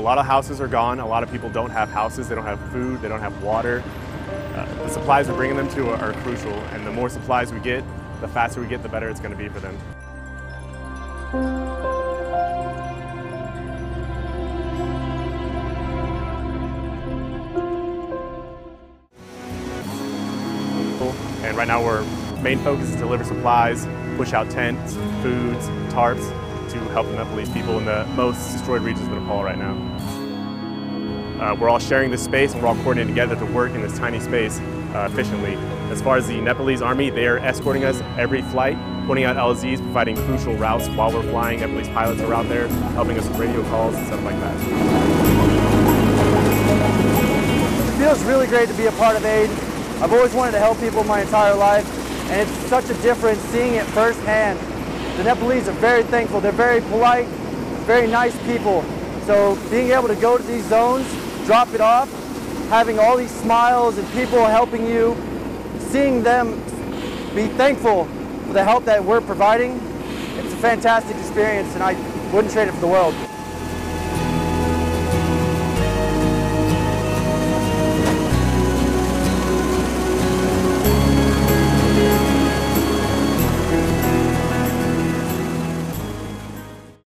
lot of houses are gone. A lot of people don't have houses. They don't have food. They don't have water. Uh, the supplies we're bringing them to are, are crucial, and the more supplies we get, the faster we get, the better it's going to be for them. And right now, our main focus is to deliver supplies, push out tents, foods, tarps to help the Nepalese people in the most destroyed regions of Nepal right now. Uh, we're all sharing this space and we're all coordinating together to work in this tiny space uh, efficiently. As far as the Nepalese army, they are escorting us every flight, putting out LZs, providing crucial routes while we're flying. Nepalese pilots are out there helping us with radio calls and stuff like that. It feels really great to be a part of AID. I've always wanted to help people my entire life, and it's such a difference seeing it firsthand. The Nepalese are very thankful. They're very polite, very nice people. So being able to go to these zones, drop it off, having all these smiles and people helping you, seeing them be thankful for the help that we're providing, it's a fantastic experience and I wouldn't trade it for the world.